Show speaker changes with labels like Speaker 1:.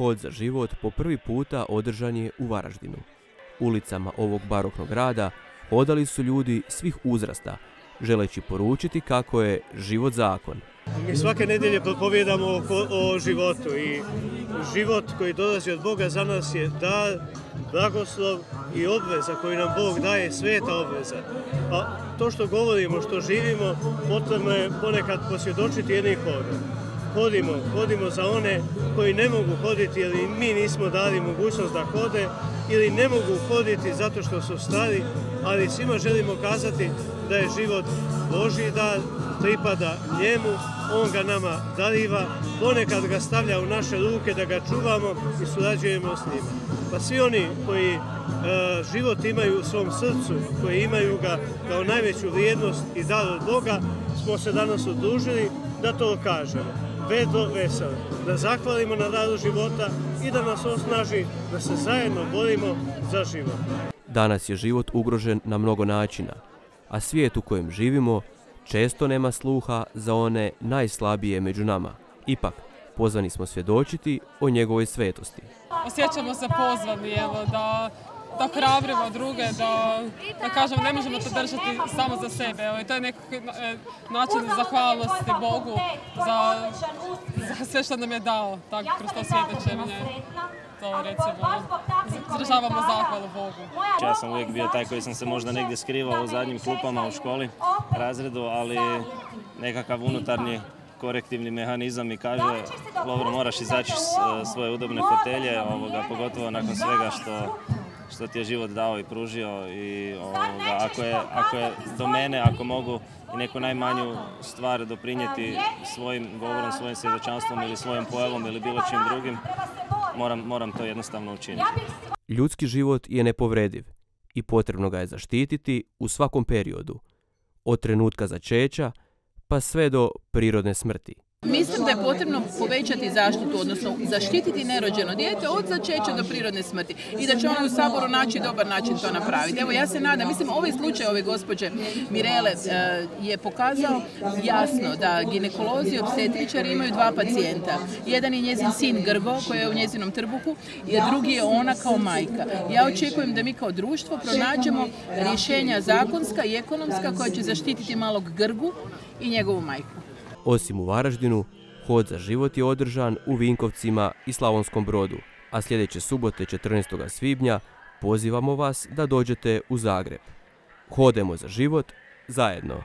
Speaker 1: Hod za život po prvi puta održan je u Varaždinu. Ulicama ovog baroknog grada hodali su ljudi svih uzrasta, želeći poručiti kako je život zakon.
Speaker 2: Mi svake nedjelje propovijedamo o, životu i život koji dolazi od Boga za nas je dar, blagoslov i obveza koju nam Bog daje, sveta obveza. A to što govorimo, što živimo, potrebno je ponekad posvjedočiti jednim hodom. Hodimo, hodimo za one koji ne mogu hoditi jer mi nismo dali mogućnost da hode ili ne mogu hoditi zato što su stari, ali svima želimo kazati da je život Božji dar, pripada njemu, on ga nama dariva, ponekad ga stavlja u naše ruke da ga čuvamo i surađujemo s njim. Pa svi oni koji e, život imaju u svom srcu, koji imaju ga kao najveću vrijednost i dar od Boga, smo se danas udružili da to kažemo. Vedro veselo, da zahvalimo na daru života i da nas osnaži da se zajedno borimo za život.
Speaker 1: Danas je život ugrožen na mnogo načina, a svijet u kojem živimo često nema sluha za one najslabije među nama. Ipak, pozvani smo svjedočiti o njegovoj svetosti.
Speaker 3: Osjećamo se pozvani evo, da, da hrabrimo druge, da, da kažemo ne možemo to držati samo za sebe. Evo, I to je neki e, način zahvalnosti Bogu za, za sve što nam je dao tako, kroz to svjedočenje to recimo izražavamo zahvalu Bogu.
Speaker 4: Ja sam uvijek bio taj koji sam se možda negdje skrivao u zadnjim klupama u školi, razredu, ali nekakav unutarnji korektivni mehanizam mi kaže Lovro moraš izaći s svoje udobne fotelje, ovoga, pogotovo nakon svega što, što ti je život dao i pružio i ovoga, ako, je, ako je do mene, ako mogu i neku najmanju stvar doprinijeti svojim govorom, svojim svjedočanstvom ili svojom pojavom ili bilo čim drugim, moram, moram to jednostavno učiniti.
Speaker 1: Ljudski život je nepovrediv i potrebno ga je zaštititi u svakom periodu, od trenutka začeća pa sve do prirodne smrti.
Speaker 5: Mislim da je potrebno povećati zaštitu, odnosno zaštititi nerođeno dijete od začeća do prirodne smrti i da će ona u Saboru naći dobar način to napraviti. Evo ja se nadam, mislim ovaj slučaj ove gospođe Mirele e, je pokazao jasno da ginekolozi i obstetričari imaju dva pacijenta. Jedan je njezin sin Grgo koji je u njezinom trbuhu i drugi je ona kao majka. Ja očekujem da mi kao društvo pronađemo rješenja zakonska i ekonomska koja će zaštititi malog Grgu i njegovu majku.
Speaker 1: Osim u Varaždinu, hod za život je održan u Vinkovcima i Slavonskom brodu, a sljedeće subote 14. svibnja pozivamo vas da dođete u Zagreb. Hodemo za život zajedno.